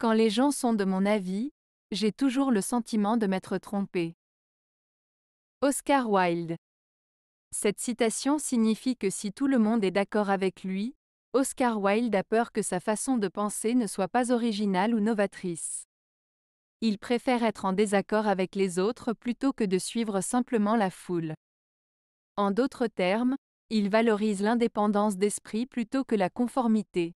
Quand les gens sont de mon avis, j'ai toujours le sentiment de m'être trompé. Oscar Wilde. Cette citation signifie que si tout le monde est d'accord avec lui, Oscar Wilde a peur que sa façon de penser ne soit pas originale ou novatrice. Il préfère être en désaccord avec les autres plutôt que de suivre simplement la foule. En d'autres termes, il valorise l'indépendance d'esprit plutôt que la conformité.